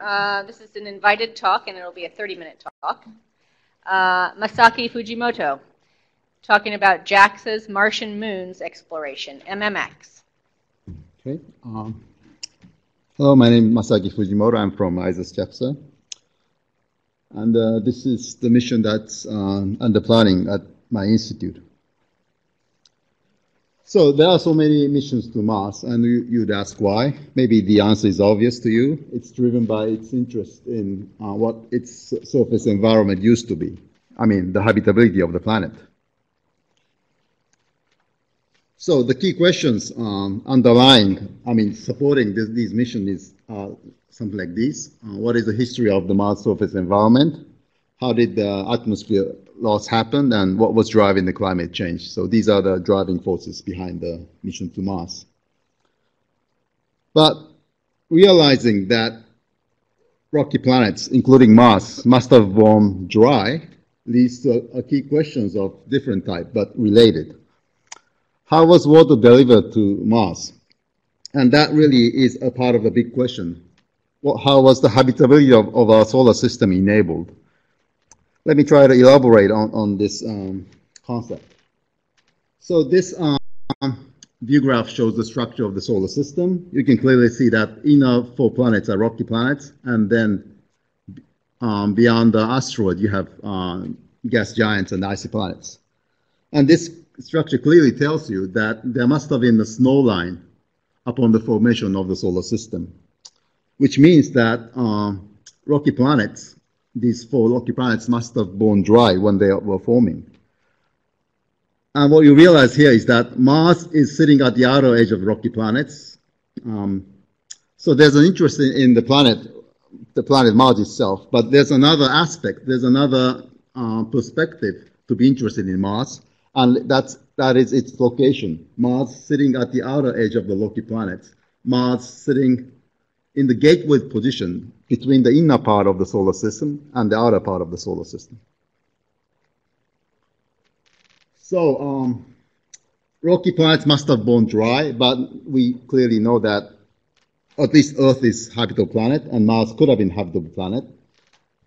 Uh, this is an invited talk, and it'll be a 30-minute talk. Uh, Masaki Fujimoto, talking about JAXA's Martian Moons Exploration, MMX. Okay. Um, hello, my name is Masaki Fujimoto. I'm from ISAS JAXA. And uh, this is the mission that's uh, under planning at my institute. So there are so many missions to Mars, and you, would ask why. Maybe the answer is obvious to you. It's driven by its interest in uh, what its surface environment used to be. I mean, the habitability of the planet. So the key questions um, underlying, I mean, supporting this, these missions is uh, something like this. Uh, what is the history of the Mars surface environment? How did the atmosphere loss happen and what was driving the climate change. So these are the driving forces behind the mission to Mars. But realizing that rocky planets, including Mars, must have warmed dry leads to a key questions of different type but related. How was water delivered to Mars? And that really is a part of a big question. Well, how was the habitability of, of our solar system enabled? Let me try to elaborate on, on this um, concept. So this um, view graph shows the structure of the solar system. You can clearly see that inner four planets are rocky planets, and then um, beyond the asteroid, you have um, gas giants and icy planets. And this structure clearly tells you that there must have been a snow line upon the formation of the solar system, which means that um, rocky planets these four rocky planets must have burned dry when they were forming. And what you realize here is that Mars is sitting at the outer edge of rocky planets. Um, so there's an interest in, in, the planet, the planet Mars itself, but there's another aspect, there's another uh, perspective to be interested in Mars, and that's, that is its location. Mars sitting at the outer edge of the rocky planets. Mars sitting in the gateway position between the inner part of the solar system and the outer part of the solar system. So, um, rocky planets must have burned dry, but we clearly know that at least Earth is habitable planet and Mars could have been habitable planet,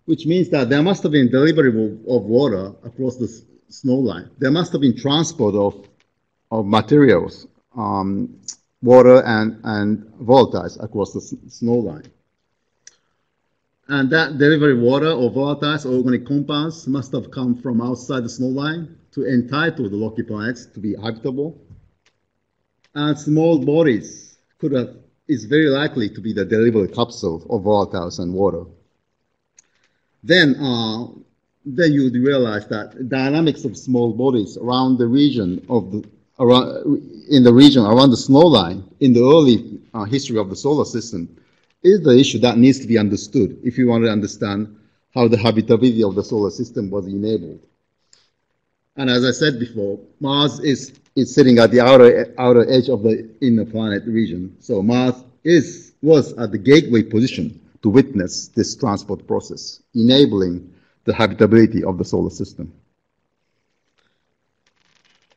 which means that there must have been delivery of water across the snow line. There must have been transport of, of materials um, water and, and volatiles across the snow line. And that delivery water or volatiles or organic compounds must have come from outside the snow line to entitle the rocky planets to be habitable. And small bodies could have, is very likely to be the delivery capsule of volatiles and water. Then, uh, then you would realize that dynamics of small bodies around the region of the around, in the region around the snow line in the early uh, history of the solar system is the issue that needs to be understood if you want to understand how the habitability of the solar system was enabled. And as I said before, Mars is, is sitting at the outer, outer edge of the inner planet region. So Mars is, was at the gateway position to witness this transport process, enabling the habitability of the solar system.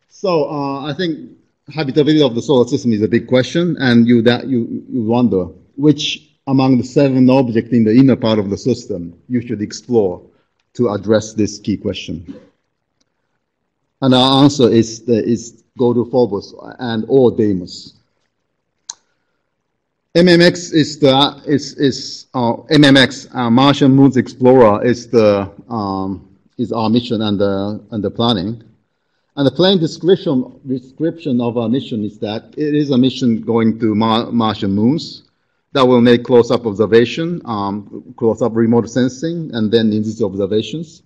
So uh, I think habitability of the solar system is a big question, and you that you, you wonder which among the seven objects in the inner part of the system you should explore to address this key question. And our answer is the, is go to Phobos and or Deimos. MMX is the is is uh, MMX uh, Martian Moons Explorer is the um, is our mission and the and the planning. And the plain description, description of our mission is that it is a mission going to Mar Martian moons that will make close-up observation, um, close-up remote sensing, and then in-situ observations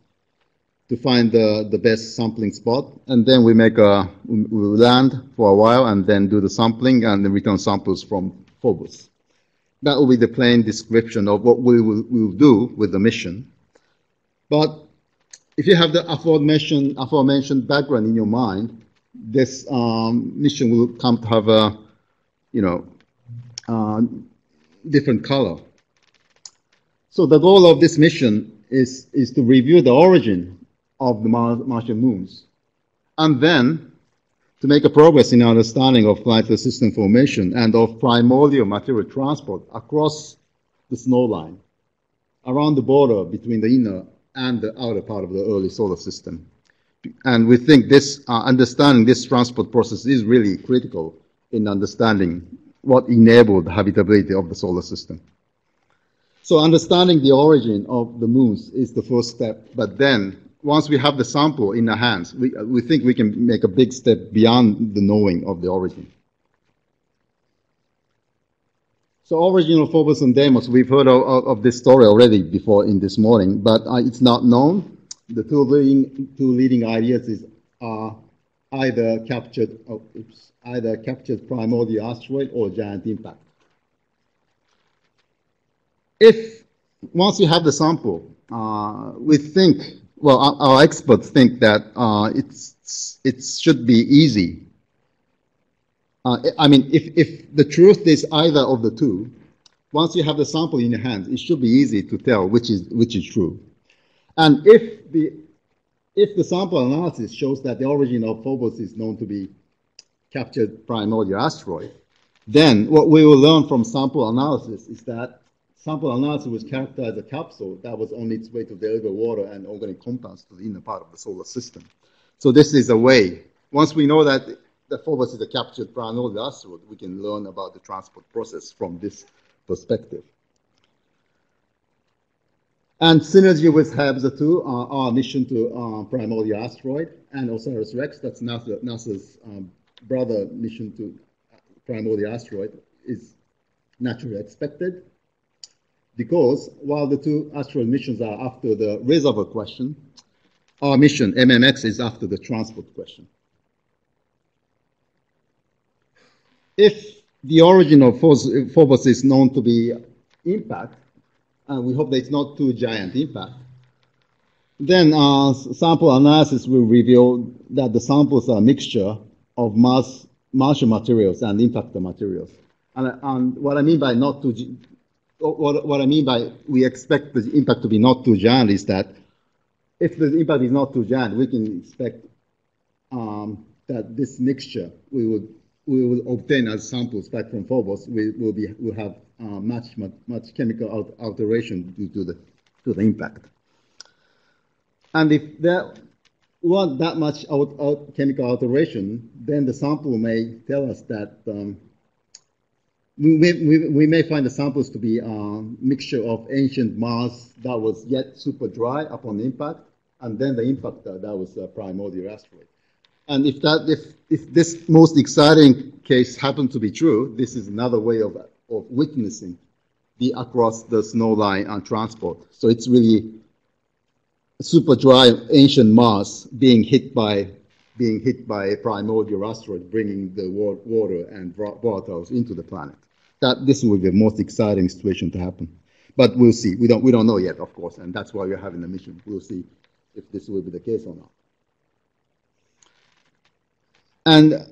to find the, the best sampling spot. And then we make a, we land for a while and then do the sampling and then return samples from Phobos. That will be the plain description of what we will, we will do with the mission. But if you have the aforementioned, aforementioned background in your mind, this um, mission will come to have a, you know, uh, different color. So the goal of this mission is, is to review the origin of the Martian moons, and then to make a progress in understanding of planetary system formation and of primordial material transport across the snow line around the border between the inner and the outer part of the early solar system. And we think this uh, understanding this transport process is really critical in understanding what enabled the habitability of the solar system. So understanding the origin of the moons is the first step, but then once we have the sample in our hands, we, we think we can make a big step beyond the knowing of the origin. So original Phobos and Deimos, we've heard of, of, of, this story already before in this morning, but uh, it's not known. The two leading, two leading ideas is uh, either captured, oh, oops, either captured primordial asteroid or giant impact. If once you have the sample, uh, we think, well, our, our experts think that uh, it's it should be easy uh, I mean, if, if the truth is either of the two, once you have the sample in your hands, it should be easy to tell which is, which is true. And if the, if the sample analysis shows that the origin of Phobos is known to be captured primordial asteroid, then what we will learn from sample analysis is that sample analysis was characterized as a capsule that was on its way to deliver water and organic compounds to the inner part of the solar system. So this is a way. Once we know that the Phobos is a captured primordial asteroid, we can learn about the transport process from this perspective. And synergy with Hayabusa-2, uh, our mission to uh, primordial asteroid, and OSIRIS-REx, that's NASA, NASA's um, brother mission to primordial asteroid, is naturally expected. Because while the two asteroid missions are after the reservoir question, our mission, MMX, is after the transport question. if the origin of Phobos is known to be impact, and we hope that it's not too giant impact, then uh, sample analysis will reveal that the samples are a mixture of Mars, Martian materials and impactor materials. And, and, what I mean by not too, what, what I mean by we expect the impact to be not too giant is that if the impact is not too giant, we can expect um, that this mixture we would we will obtain as samples back from Phobos, we will be will have uh, Uh, much, much much chemical alteration due to the to the impact. And if there want that much out, out chemical alteration, then the sample may tell us that um, we, may, we, we, may find the samples to be a mixture of ancient Mars that was yet super dry upon impact, and then the impact that was a primordial asteroid. And if that, if, if this most exciting case happened to be true, this is another way of, of witnessing the across the snow line on transport. So it's really super dry ancient Mars being hit by being hit by a primordial asteroid, bringing the water and volatiles into the planet. That this would be the most exciting situation to happen. But we'll see. We don't we don't know yet, of course, and that's why we're having the mission. We'll see if this will be the case or not. And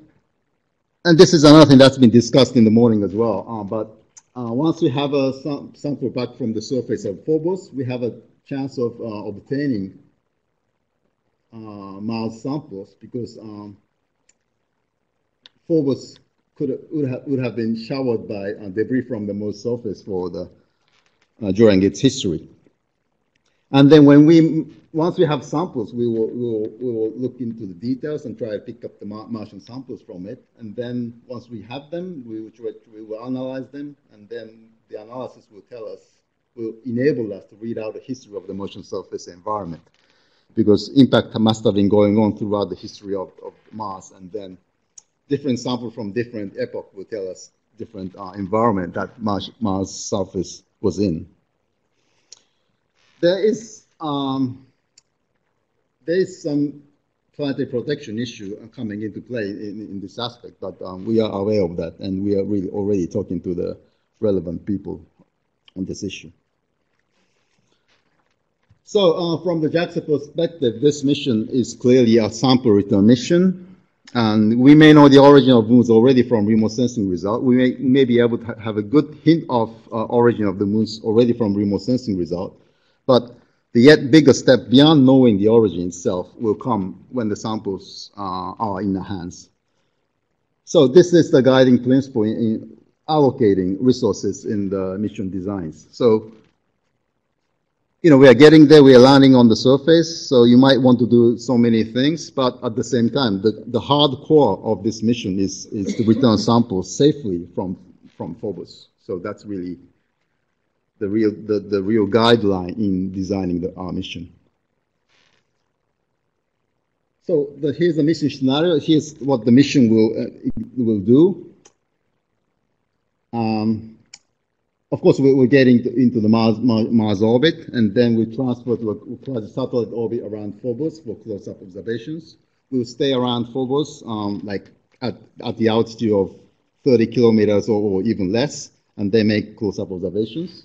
and this is another thing that's been discussed in the morning as well. Uh, but uh, once we have a sample back from the surface of Phobos, we have a chance of uh, obtaining uh, Mars samples because um, Phobos could would have, would have been showered by uh, debris from the Mars surface for the during its history. And then when we, once we have samples, we will, we will, we will look into the details and try to pick up the Martian samples from it. And then once we have them, we will, try, we will analyze them, and then the analysis will tell us, will enable us to read out the history of the Martian surface environment. Because impact must have been going on throughout the history of, of Mars, and then different samples from different epoch will tell us different uh, environment that Mars, Mars surface was in there is um, there is some planetary protection issue coming into play in, in this aspect, but um, we are aware of that, and we are really already talking to the relevant people on this issue. So, uh, from the JAXA perspective, this mission is clearly a sample return mission, and we may know the origin of moons already from remote sensing result. We may, may be able to have a good hint of uh, origin of the moons already from remote sensing result. But the yet bigger step beyond knowing the origin itself will come when the samples uh, are in the hands. So this is the guiding principle in, in allocating resources in the mission designs. So you know, we are getting there, we are landing on the surface, so you might want to do so many things, but at the same time, the, the hard core of this mission is, is to return samples safely from, from Phobos. So that's really the real, the, the real guideline in designing the, our mission. So the, here's the mission scenario. Here's what the mission will, uh, will do. Um, of course, we're, getting into the Mars, Mars, orbit, and then we transfer to a quasi-satellite orbit around Phobos for close-up observations. We'll stay around Phobos, um, like at, at the altitude of 30 kilometers or, or even less, and then make close-up observations.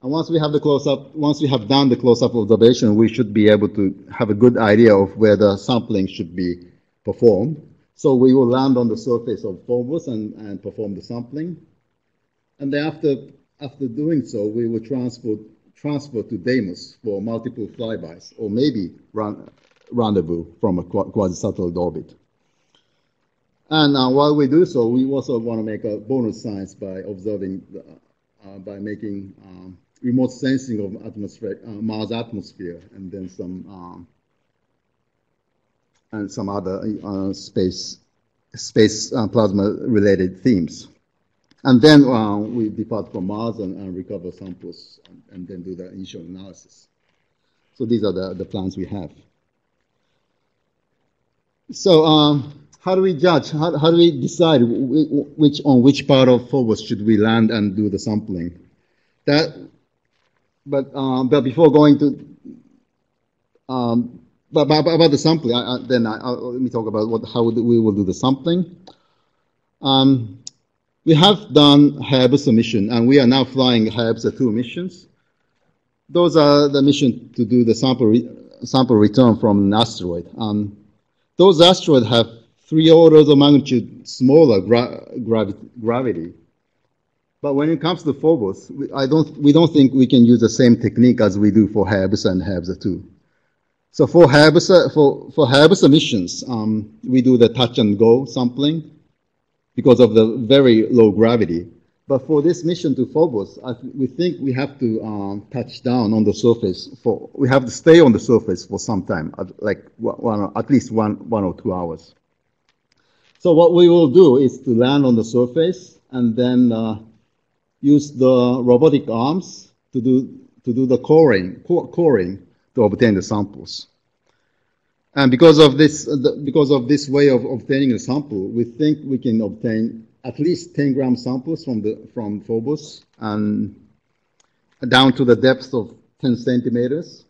And once we have the close-up, once we have done the close-up observation, we should be able to have a good idea of where the sampling should be performed. So we will land on the surface of Phobos and, and perform the sampling. And then after, after doing so, we will transfer, transfer to Deimos for multiple flybys, or maybe run, rendezvous from a quasi-satellite orbit. And uh, while we do so, we also want to make a bonus science by observing, the, uh, by making um, remote sensing of uh, Mars atmosphere, and then some um, and some other uh, space space uh, plasma related themes. And then uh, we depart from Mars and, and recover samples and, and, then do the initial analysis. So these are the, the plans we have. So um, how do we judge? How, how do we decide which on which part of Phobos should we land and do the sampling? That, but uh, but before going to um, but, but, about the sampling, I, I, then I, let me talk about what how we will do the sampling. Um, we have done Hayabusa mission, and we are now flying Hayabusa 2 missions. Those are the mission to do the sample, re sample return from an asteroid. Um, those asteroids have three orders of magnitude smaller gra gravi gravity. But when it comes to Phobos, we, I don't, we don't think we can use the same technique as we do for Hayabusa and Hayabusa 2. So for Hayabusa, for, for Hayabusa missions, um, we do the touch and go sampling because of the very low gravity. But for this mission to Phobos, th we think we have to um, touch down on the surface for, we have to stay on the surface for some time, like one, at least one, one or two hours. So what we will do is to land on the surface and then uh, use the robotic arms to do, to do the coring, coring to obtain the samples. And because of this, uh, because of this way of obtaining a sample, we think we can obtain at least 10 gram samples from the from Phobos and down to the depth of 10 centimeters.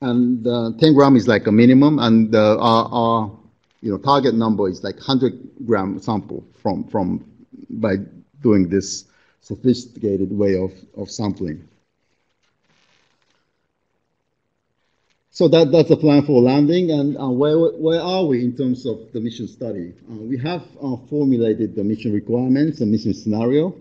And uh, 10 gram is like a minimum, and uh, our, our you know target number is like 100 gram sample from from by doing this sophisticated way of, of sampling. So that, that's the plan for landing. And uh, where, where are we in terms of the mission study? Uh, we have uh, formulated the mission requirements and mission scenario.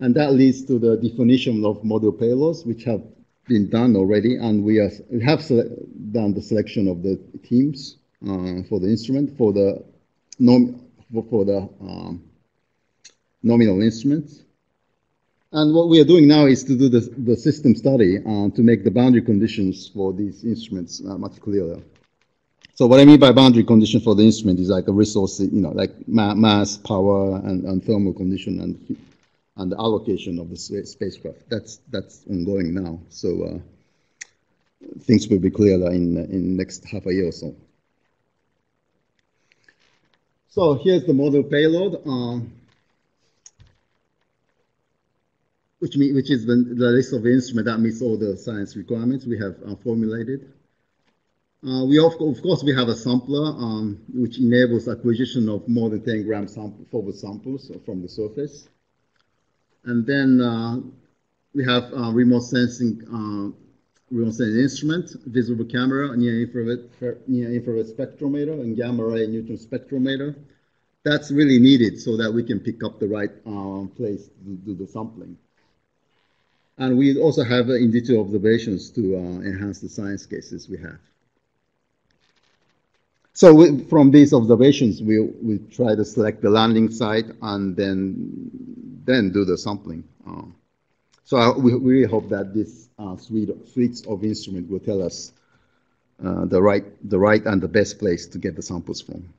And that leads to the definition of model payloads, which have been done already. And we, are, we have done the selection of the teams uh, for the instrument, for the, nom for the um, nominal instruments. And what we are doing now is to do the, the system study uh, to make the boundary conditions for these instruments uh, much clearer. So what I mean by boundary condition for the instrument is like a resource, you know, like ma mass, power, and, and, thermal condition, and and the allocation of the spacecraft. That's that's ongoing now. So uh, things will be clearer in in next half a year or so. So here's the model payload. Um, which, which is the, the list of instruments that meets all the science requirements we have uh, formulated. Uh, we of, of, course we have a sampler um, which enables acquisition of more than 10 gram sample, forward samples from the surface. And then uh, we have uh, remote sensing uh, remote sensing instrument, visible camera, near infrared, near infrared spectrometer, and gamma ray neutron spectrometer. That's really needed so that we can pick up the right uh, place to do the sampling. And we also have in vitro observations to uh, enhance the science cases we have. So we, from these observations, we, we try to select the landing site and then, then do the sampling. Uh, So I, we, we hope that this uh, suite, of instrument will tell us uh, the right the right and the best place to get the samples from.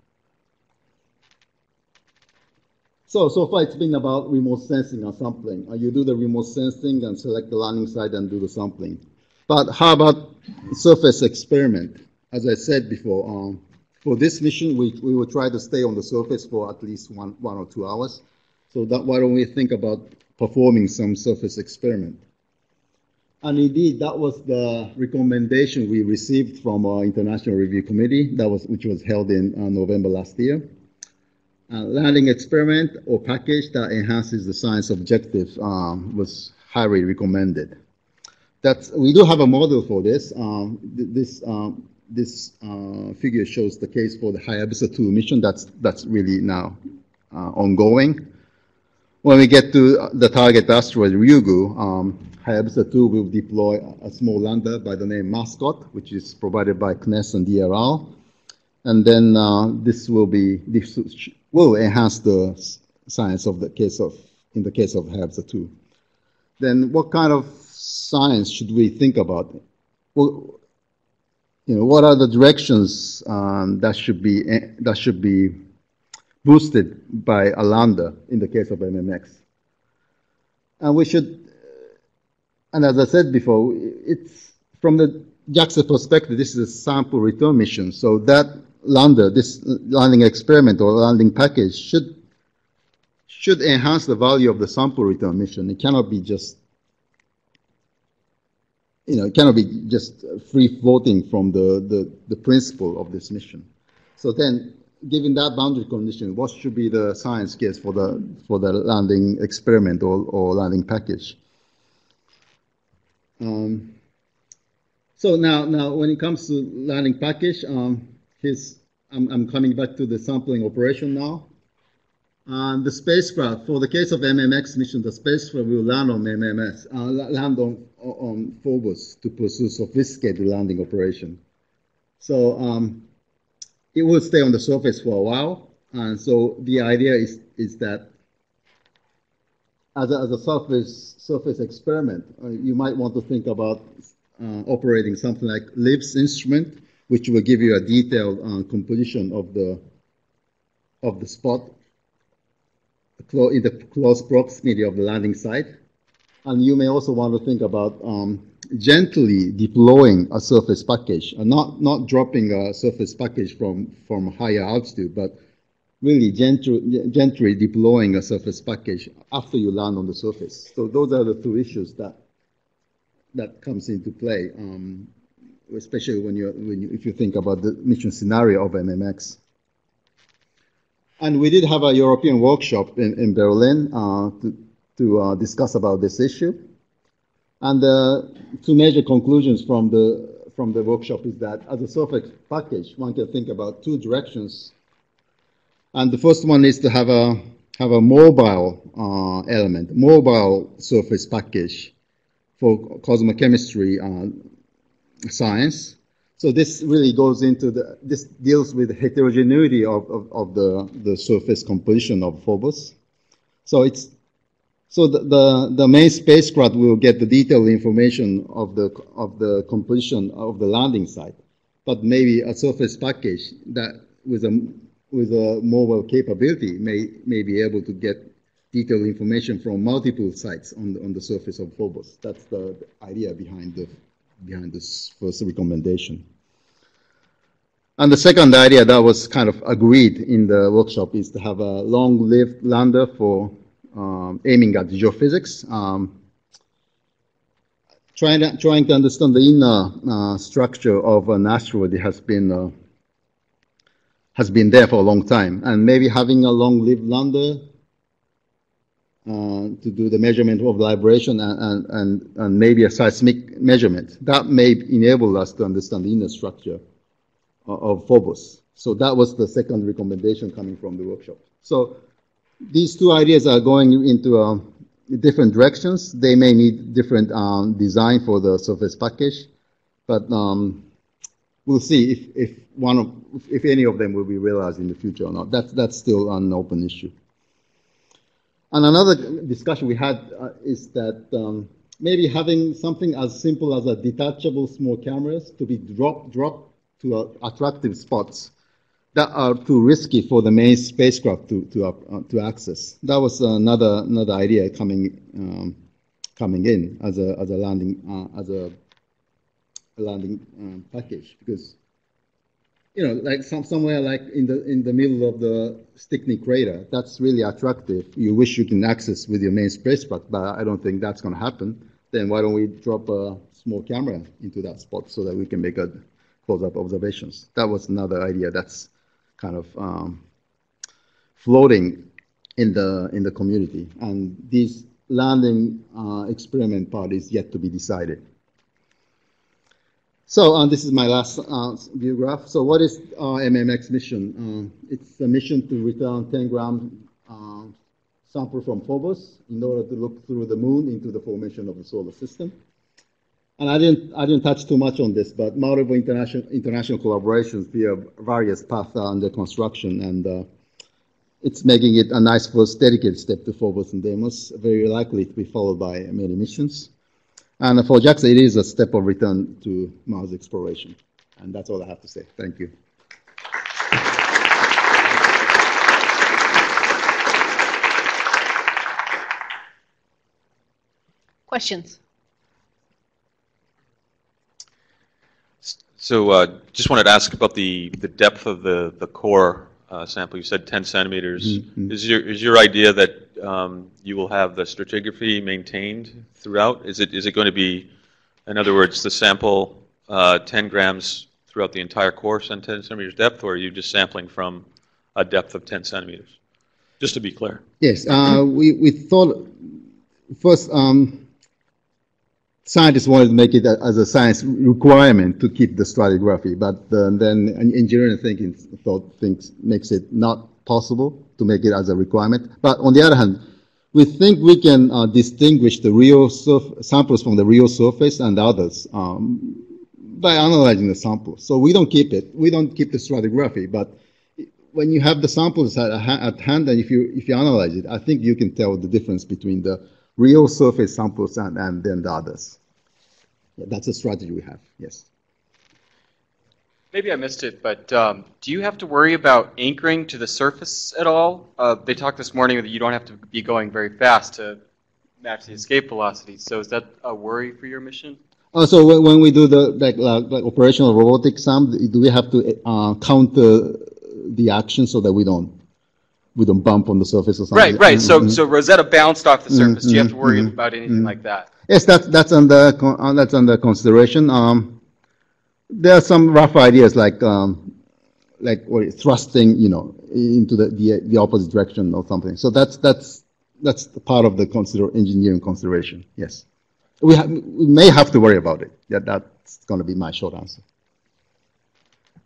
So, so far it's been about remote sensing and sampling. Uh, you do the remote sensing and select the landing site and do the sampling. But how about surface experiment? As I said before, um, for this mission, we, we will try to stay on the surface for at least one, one or two hours. So that, why don't we think about performing some surface experiment? And indeed, that was the recommendation we received from our International Review Committee, that was, which was held in uh, November last year. Uh, landing experiment or package that enhances the science objective um, was highly recommended. That's, we do have a model for this. Um, this um, this uh, figure shows the case for the Hayabusa 2 mission that's, that's really now uh, ongoing. When we get to the target asteroid Ryugu, um, Hayabusa 2 will deploy a small lander by the name Mascot, which is provided by CNES and DLR. And then uh, this will be this will enhance the science of the case of in the case of Hayabusa 2. Then what kind of science should we think about? Well, you know, what are the directions um, that should be eh, that should be boosted by a lander in the case of MMX? And we should, and as I said before, it's from the JAXA perspective, this is a sample return mission. So that lander, this landing experiment or landing package should should enhance the value of the sample return mission. It cannot be just you know, it cannot be just free floating from the, the, the principle of this mission. So then, given that boundary condition, what should be the science case for the, for the landing experiment or, or landing package? Um, so now, now, when it comes to landing package, um, his, I'm, I'm coming back to the sampling operation now. And the spacecraft, for the case of MMX mission, the spacecraft will land on MMS, uh, land on, on Phobos to pursue sophisticated landing operation. So um, it will stay on the surface for a while. And so the idea is, is that as a, as a surface, surface experiment, uh, you might want to think about uh, operating something like LIBS instrument, which will give you a detailed uh, composition of the, of the spot in the close proximity of the landing site. And you may also want to think about um, gently deploying a surface package, and not, not dropping a surface package from, from higher altitude, but really gently, gently deploying a surface package after you land on the surface. So those are the two issues that, that comes into play, um, especially when, you when you, if you think about the mission scenario of MMX. And we did have a European workshop in, in Berlin uh, to, to uh, discuss about this issue. And the two major conclusions from the, from the workshop is that as a surface package, one can think about two directions. And the first one is to have a, have a mobile uh, element, mobile surface package for cosmochemistry uh, science. So this really goes into the, this deals with the heterogeneity of, of, of, the, the surface composition of Phobos. So it's, so the, the, the, main spacecraft will get the detailed information of the, of the composition of the landing site, but maybe a surface package that with a, with a mobile capability may, may be able to get detailed information from multiple sites on the, on the surface of Phobos. That's the, the idea behind the, behind this first recommendation. And the second idea that was kind of agreed in the workshop is to have a long-lived lander for um, aiming at geophysics. Um, trying, to, trying to understand the inner uh, structure of an asteroid has been uh, has been there for a long time, and maybe having a long-lived lander uh, to do the measurement of vibration and, and, and, maybe a seismic measurement. That may enable us to understand the inner structure of Phobos. So that was the second recommendation coming from the workshop. So these two ideas are going into uh, different directions. They may need different um, design for the surface package, but um, we'll see if, if one of, if any of them will be realized in the future or not. That's, that's still an open issue. And another discussion we had uh, is that um, maybe having something as simple as a detachable small cameras to be dropped to uh, attractive spots that are too risky for the main spacecraft to to, uh, to access. That was another another idea coming um, coming in as a as a landing uh, as a, a landing um, package because you know like some somewhere like in the in the middle of the Stickney crater that's really attractive. You wish you can access with your main spacecraft, but I don't think that's going to happen. Then why don't we drop a small camera into that spot so that we can make a close-up observations? That was another idea that's kind of um, floating in the in the community, and this landing uh, experiment part is yet to be decided. So uh, this is my last uh, view graph. So what is our MMX mission? Uh, it's a mission to return 10 gram uh, sample from Phobos in order to look through the moon into the formation of the solar system. And I didn't, I didn't touch too much on this, but multiple international, international collaborations via various paths are under construction, and uh, it's making it a nice first dedicated step to Phobos and Deimos, very likely to be followed by many missions. And for JAXA, it is a step of return to Mars exploration. And that's all I have to say. Thank you. Questions? So uh, just wanted to ask about the, the depth of the, the core uh, sample. You said 10 centimeters. Mm -hmm. Is your is your idea that um, you will have the stratigraphy maintained throughout? Is it is it going to be, in other words, the sample uh, 10 grams throughout the entire course and 10 centimeters depth, or are you just sampling from a depth of 10 centimeters? Just to be clear. Yes, uh, we we thought first. Um, scientists wanted to make it as a science requirement to keep the stratigraphy, but uh, then engineering thinking thought thinks makes it not possible to make it as a requirement. But on the other hand, we think we can uh, distinguish the real samples from the real surface and others um, by analyzing the samples. So we don't keep it. We don't keep the stratigraphy, but when you have the samples at, at hand and if you if you analyze it, I think you can tell the difference between the real surface samples and, and then the others. Yeah, that's a strategy we have, yes. Maybe I missed it, but um, do you have to worry about anchoring to the surface at all? Uh, they talked this morning that you don't have to be going very fast to match the escape velocity. So is that a worry for your mission? Uh, so when we do the like, like, operational robotic SAM, do we have to uh, count the, the action so that we don't we don't bump on the surface or something. Right, right. So, mm -hmm. so Rosetta bounced off the surface. Mm -hmm. Do you have to worry mm -hmm. about anything like that? Yes, that's that's under uh, that's under consideration. Um, there are some rough ideas like um, like thrusting, you know, into the, the the opposite direction or something. So that's that's that's part of the consider engineering consideration. Yes, we we may have to worry about it. Yeah, that's going to be my short answer.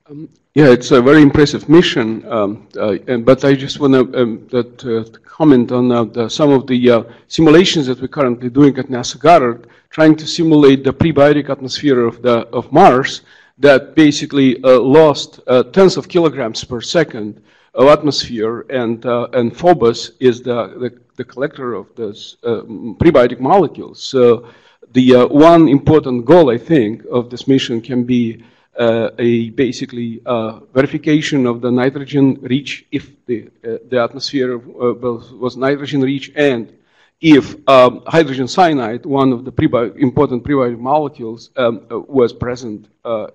Um, yeah, it's a very impressive mission, um, uh, and, but I just want to um, uh, comment on uh, the, some of the uh, simulations that we're currently doing at NASA Goddard, trying to simulate the prebiotic atmosphere of, the, of Mars that basically uh, lost uh, tens of kilograms per second of atmosphere, and, and Phobos is the, the, the collector of those prebiotic molecules. So the one important goal, I think, of this mission can be uh, a basically uh, verification of the nitrogen rich if the, uh, the atmosphere was, was, nitrogen rich and if um, hydrogen cyanide, one of the prebi important prebiotic molecules, um, was present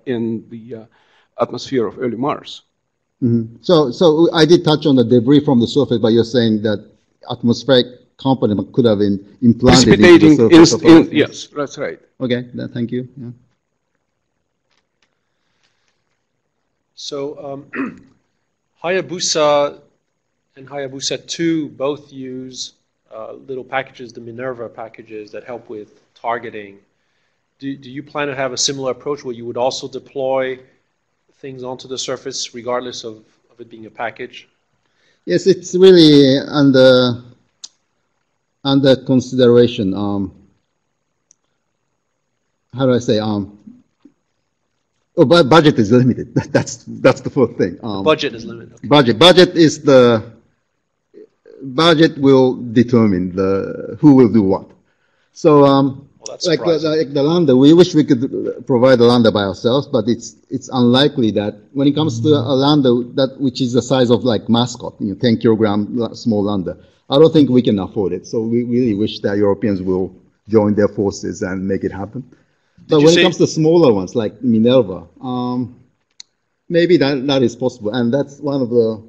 in the atmosphere of early Mars. Mm -hmm. So, so I did touch on the debris from the surface, but you're saying that atmospheric component could have been implanted into the surface in, in, yes, that's right. Okay, then, thank you. Yeah. So um, Hayabusa and Hayabusa 2 both use uh, little packages, the Minerva packages that help with targeting. Do, do you plan to have a similar approach where you would also deploy things onto the surface regardless of, of it being a package? Yes, it's really under under consideration. Um, how do I say? Um, Oh, but budget is limited. That's that's the first thing. Um, budget is limited. Okay. Budget budget is the budget will determine the who will do what. So um, Well, Like the, like the lander, we wish we could uh, provide a lander by ourselves, but it's it's unlikely that when it comes to a lander that which is the size of like mascot, you know, 10 kilogram small lander, I don't think we can afford it. So we really wish that Europeans will join their forces and make it happen. But when it comes to smaller ones like Minerva, um, maybe that, that is possible, and that's one of the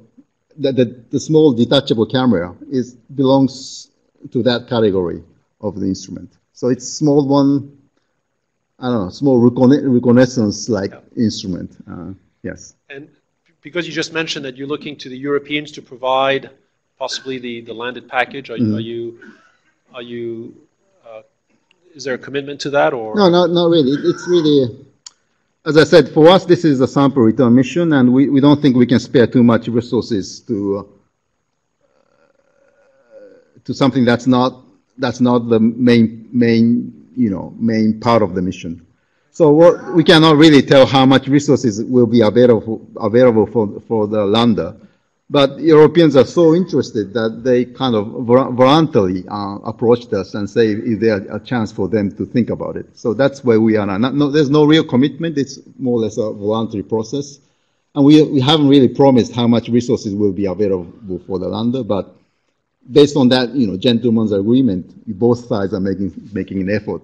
the, the, the small detachable camera is belongs to that category of the instrument. So it's small one, I don't know, small reconna- reconnaissance like instrument. Uh, yes. And because you just mentioned that you're looking to the Europeans to provide possibly the, the landed package, are, Mm-hmm. are you, are you, uh, is there a commitment to that or? No, no, not really. It's really, as I said, for us, this is a sample return mission, and we, we don't think we can spare too much resources to uh, to something that's not that's not the main main you know main part of the mission. So we cannot really tell how much resources will be available available for for the lander. But Europeans are so interested that they kind of voluntarily uh, approached us and say, is there a chance for them to think about it? So that's where we are now. Not, no, there's no real commitment. It's more or less a voluntary process. And we, we haven't really promised how much resources will be available for the lander, but based on that, you know, gentleman's agreement, both sides are making, making an effort.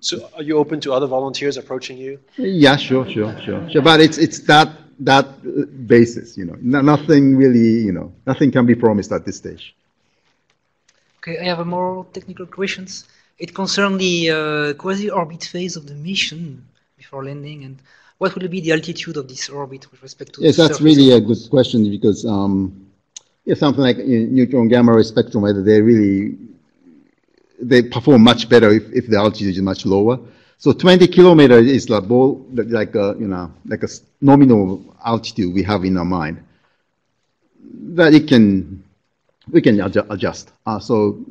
So are you open to other volunteers approaching you? Yeah, sure, sure, sure, sure. But it's, it's that, that basis, you know, no, nothing really, you know, nothing can be promised at this stage. Okay, I have a more technical questions. It concerns the uh, quasi-orbit phase of the mission before landing, and what will be the altitude of this orbit with respect to Yes, that's really a good question because um, yeah, something like neutron gamma ray spectrum, whether they really they perform much better if, if the altitude is much lower. So 20 kilometers is like, ball, like a, you know, like a nominal altitude we have in our mind. That it can, we can adju- adjust. Uh, so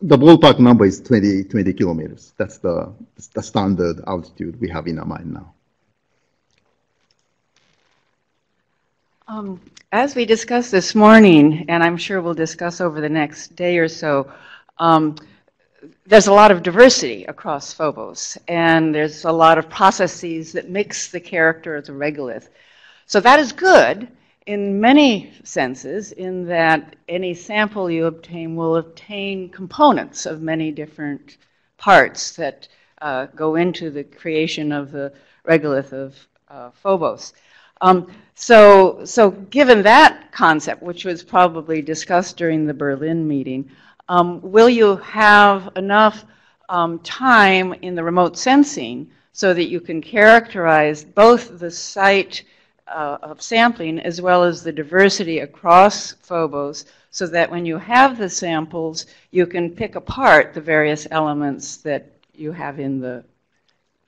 the ballpark number is 20, 20 kilometers. That's the, the standard altitude we have in our mind now. Um, As we discussed this morning, and I'm sure we'll discuss over the next day or so, um, there's a lot of diversity across Phobos, and there's a lot of processes that mix the character of the regolith. So that is good in many senses, in that any sample you obtain will obtain components of many different parts that uh, go into the creation of the regolith of uh, Phobos. Um, so, so given that concept, which was probably discussed during the Berlin meeting, um, will you have enough um, time in the remote sensing so that you can characterize both the site uh, of sampling as well as the diversity across Phobos so that when you have the samples, you can pick apart the various elements that you have in the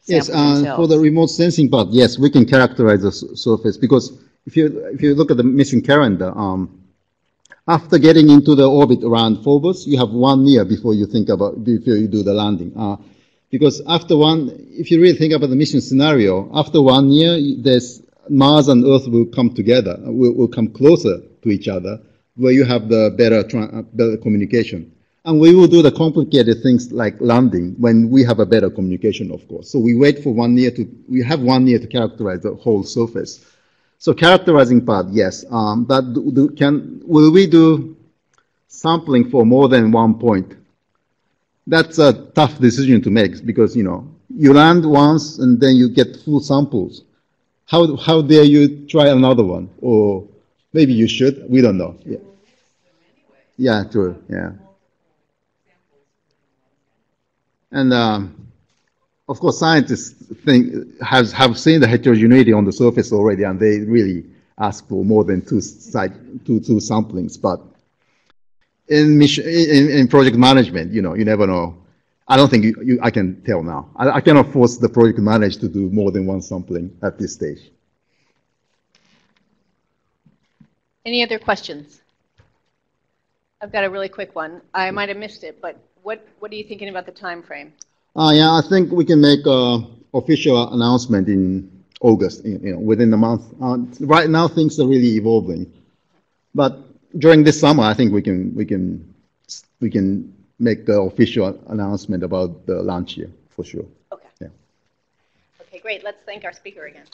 Yes, uh, for the remote sensing part, yes, we can characterize the s- surface because if you if you look at the mission calendar, um, after getting into the orbit around Phobos, you have one year before you think about before you do the landing. Uh, because after one, if you really think about the mission scenario, after one year, there's Mars and Earth will come together, will, will come closer to each other, where you have the better uh, better communication. And we will do the complicated things like landing when we have a better communication, of course. So we wait for one year to, we have one year to characterize the whole surface. So characterizing part, yes. Um, but do, do, can, will we do sampling for more than one point? That's a tough decision to make because, you know, you land once and then you get full samples. How, how dare you try another one? Or maybe you should, we don't know. Yeah, yeah true, yeah. And um, of course, scientists think has have seen the heterogeneity on the surface already, and they really ask for more than two site two two samplings. But in mission in, in project management, you know, you never know. I don't think you, you I can tell now. I, I cannot force the project manager to do more than one sampling at this stage. Any other questions? I've got a really quick one. I might have missed it, but what, what are you thinking about the time frame? Uh, yeah, I think we can make a official announcement in August, you know, within the month. Uh, right now, things are really evolving, but during this summer, I think we can we can we can make the official announcement about the launch year. for sure. Okay. Yeah. Okay, great. Let's thank our speaker again.